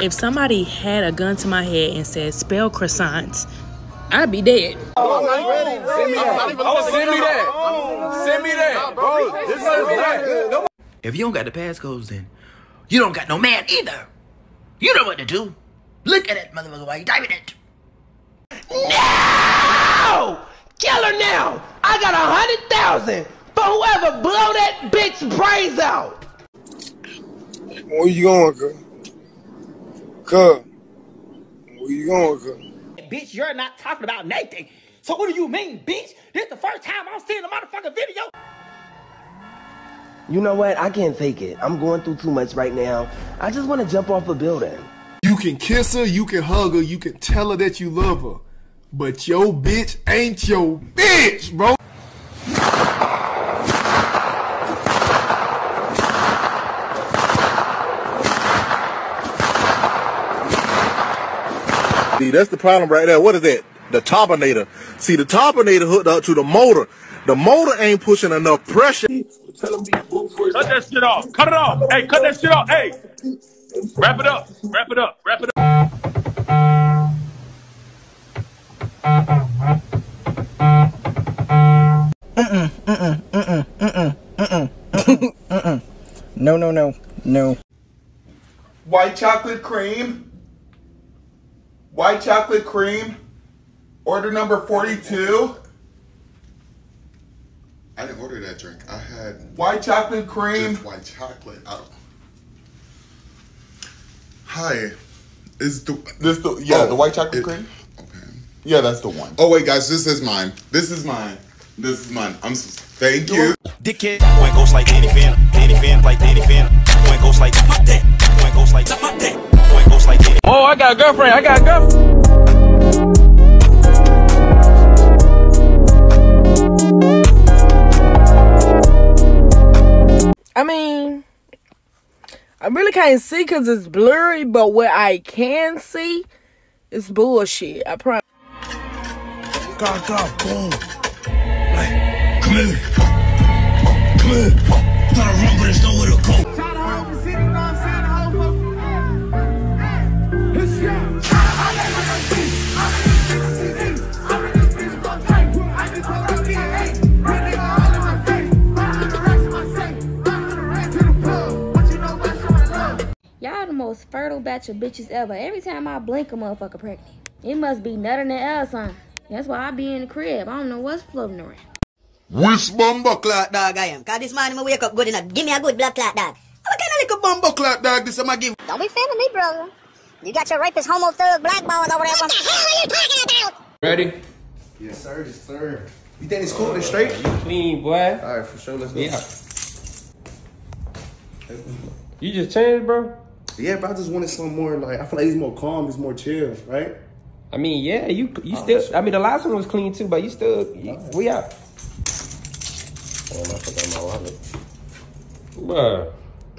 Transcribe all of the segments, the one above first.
If somebody had a gun to my head and said spell croissants, I'd be dead. Send me that. Oh, send me that. Send me that. Bro, just send that. If you don't got the passcodes, then you don't got no man either. You know what to do. Look at that motherfucker while you typing it. No! Kill her now! I got a hundred thousand for whoever blow that bitch brains out! Where you going, cuz? Cuz. Where you going, cuz? Bitch, you're not talking about Nathan. So what do you mean, bitch? This the first time I'm seeing a motherfucking video. You know what? I can't fake it. I'm going through too much right now. I just want to jump off a building. You can kiss her, you can hug her, you can tell her that you love her. But yo bitch ain't your bitch, bro. See, that's the problem right there. What is that? The topinator. See, the topinator hooked up to the motor. The motor ain't pushing enough pressure. Cut that shit off. Cut it off. Hey, cut that shit off. Hey. Wrap it up. Wrap it up. Wrap it up. No, no, no, no. White chocolate cream. White chocolate cream. Order number 42. I didn't order that drink. I had White chocolate cream. just white chocolate. I don't- Hi, is the This the yeah, Oh, the white chocolate it- cream? Okay. Yeah, that's the one. Oh wait, guys, this is mine. This is mine. This is mine. I'm. s- Thank you. Dickhead. When ghost like Danny Phantom. Danny Phantom like Danny Phantom. When ghost like got a girlfriend. I got a girlfriend. I mean, I really can't see because it's blurry, but what I can see is bullshit. I promise. God, God, boom. Like, come here. Come here. Gotta run, but it's nowhere to go. Most fertile batch of bitches ever. Every time I blink, a motherfucker pregnant. It must be nothing else, son. That's why I be in the crib. I don't know what's floating around. Which bumbo clot dog I am. Cause this morning I wake up good enough. Give me a good blood clot dog. What kind of little bumbo clot dog this I'ma give? Don't be feeling me, brother. You got your rapist homo thug blackballing over there. What the hell are you talking about? Ready? Yes, sir. Yes, sir. You think it's cool? It's straight? You clean, boy. All right, for sure. Let's go. Yeah. You just changed, bro? Yeah, but I just wanted something more like I feel like he's more calm, he's more chill, right? I mean, yeah, you you Oh, still. shit. I mean, the last one was clean too, but you still. You, we out. Oh, I forgot my wallet. Bruh.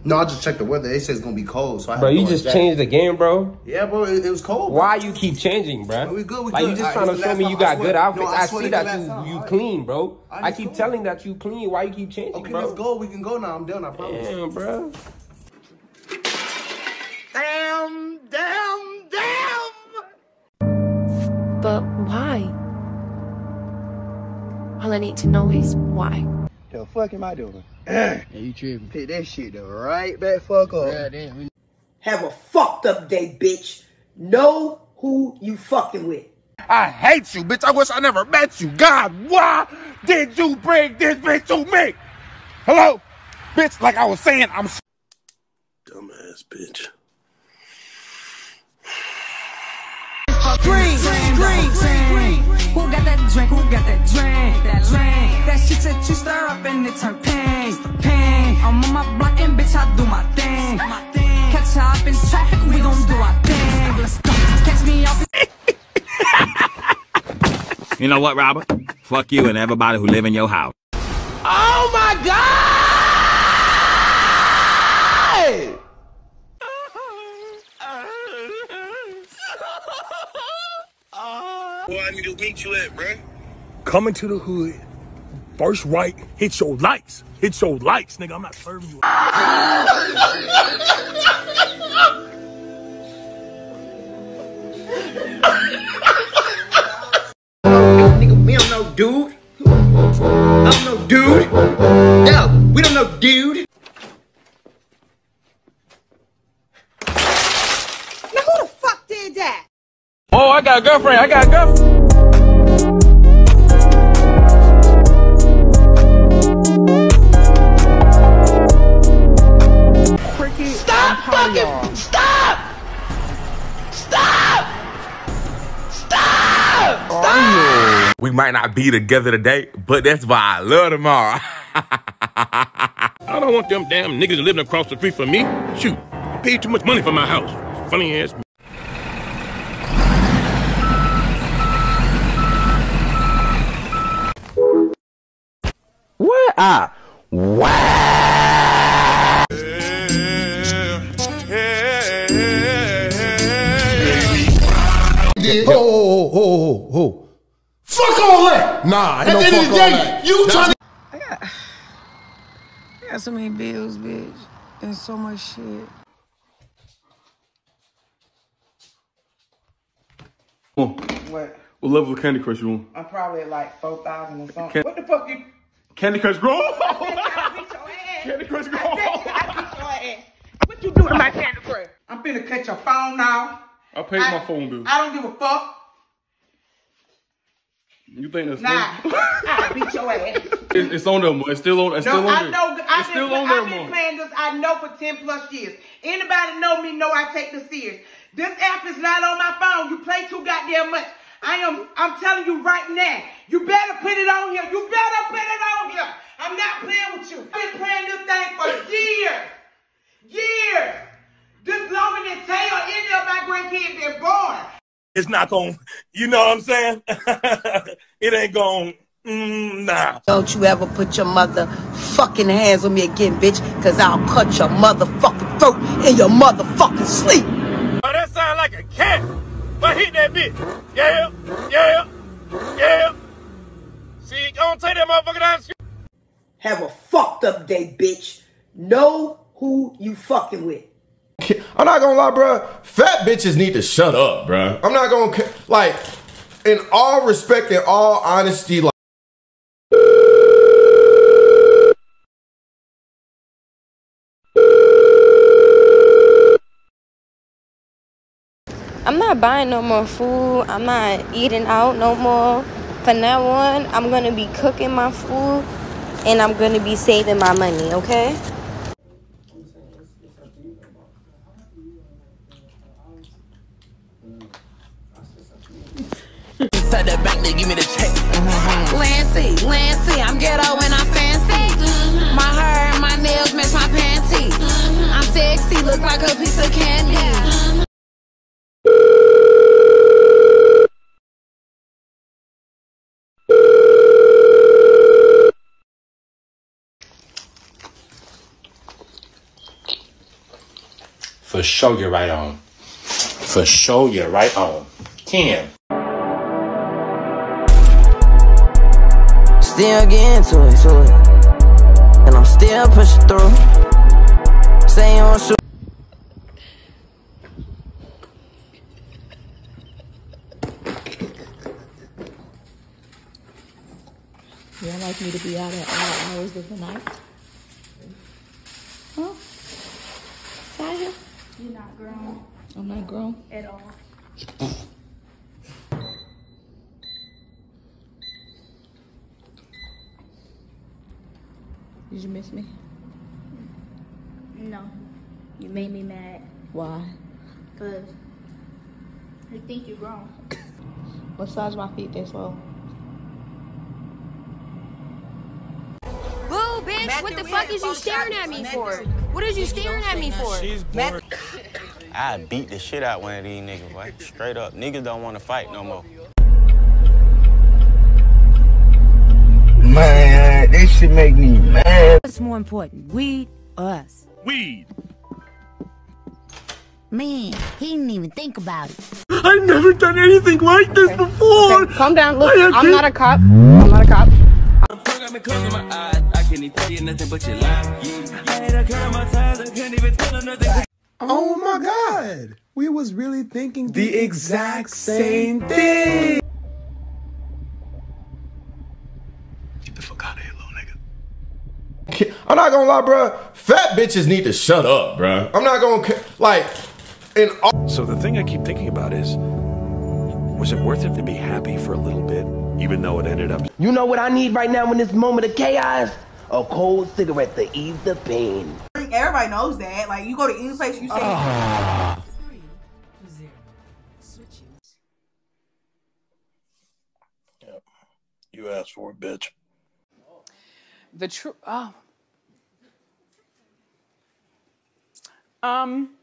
No, I just checked the weather. They says it's gonna be cold, so I Bro, you just jacket. changed the game, bro. Yeah, bro, it, it was cold. Why you keep changing, bro? We good, we like you just All right, trying to show me you got good I outfits. No, I, I see that this is the you time. you All right. clean, bro. All right, I keep cool. telling that you clean. Why you keep changing, Okay, bro? let's go. We can go now. I'm done. I promise. Damn, bro. I need to know is why. The fuck am I doing? Yeah, you tripping. Pick that shit the right back fuck up. Yeah, damn. Have a fucked up day, bitch. Know who you fucking with. I hate you, bitch. I wish I never met you. God, why did you bring this bitch to me? Hello? Bitch, like I was saying, I'm Dumbass bitch. Green, green, green. Who got that drink? Who got that drink? That drink. That shit that you stir up and it turn pink. Pink. I'm on my block and bitch, I do my thing. Catch up in traffic, we gon' do our thing. Let's go. Catch me off. You know what, Robert? Fuck you and everybody who live in your house. Oh my god! Where I need to meet you at, bro? Coming to the hood. First right, hit your lights. Hit your lights, nigga. I'm not serving you. nigga, we don't know, dude. I don't know, dude. No, we don't know, dude. Now who the fuck did that? Oh, I got a girlfriend. I got We might not be together today, but that's why I love tomorrow. I don't want them damn niggas living across the street from me. Shoot, I paid too much money for my house. Funny ass. What? Ah. Wow. Fuck all that! Nah, ain't At no the end fuck of all the day, that. you That's- trying to I got so many bills, bitch, and so much shit. What? What level of Candy Crush you want? I'm probably at like 4,000 or something. Can- what the fuck you? Candy Crush Grow? Candy Crush Grow. What you doing to my Candy Crush? I'm finna cut your phone now. I paid my phone bill. I don't give a fuck. You think that's Nah, funny? I beat your ass. It's, it's on there. It's still on. It's No, still on I there. know. I've it's still on there, I've been playing this. I know for ten plus years. Anybody know me know I take this serious. This app is not on my phone. You play too goddamn much. I am. I'm telling you right now. You better put it on here. You better put it on here. I'm not playing with you. I've been playing this thing for years, years. This longer than Tay or any of my grandkids been born. It's not going, you know what I'm saying? it ain't going, mm, nah. Don't you ever put your mother fucking hands on me again, bitch, cause I'll cut your motherfucking throat in your motherfucking sleep. Oh, that sound like a cat. But hit that bitch. Yeah, yeah, yeah. See, don't take that motherfucker down the street. Have a fucked up day, bitch. Know who you fucking with. I'm not gonna lie, bro. Fat bitches need to shut up, bro. I'm not gonna like, in all respect and all honesty, like. I'm not buying no more food. I'm not eating out no more. From now on, I'm gonna be cooking my food and I'm gonna be saving my money, okay? Inside the bank, they give me the check. Mm-hmm. Lancy, Lancy, I'm ghetto and I'm fancy. Mm-hmm. My hair and my nails match my panty. Mm-hmm. I'm sexy, look like a piece of candy. For sure, you're right on. For sure, you're right on. Ken. Still getting to it, to it. And I'm still pushing through. Say you want shoot. Y'all like me to be out at all hours of the night? Huh? Saya? You're not grown I'm not grown. at all. miss me? No. You made me mad. Why? Cause you think you're grown. Massage my feet, this all. Boo, bitch! what the fuck is you staring at me for? What is you staring at me for? She's bored. I beat the shit out one of these niggas, boy. Straight up. Niggas don't want to fight no more. Man, this shit make me mad. What's more important, weed or us? Weed. Man, he didn't even think about it. I've never done anything like this before. Calm down. Look, I I'm can't- a cop. I'm not a cop. Programming closing my eyes. I can't even tell you nothing but you lie. I had a cut my ties. I couldn't even tell her nothing. Oh my god! We was really thinking the exact same thing. I'm not gonna lie, bro. Fat bitches need to shut up, bro. I'm not gonna like. In all- So the thing I keep thinking about is, was it worth it to be happy for a little bit, even though it ended up? You know what I need right now in this moment of chaos? A cold cigarette to ease the pain. Everybody knows that. Like you go to any place, you say. Ah. You asked for it, bitch. The true. Oh. Um.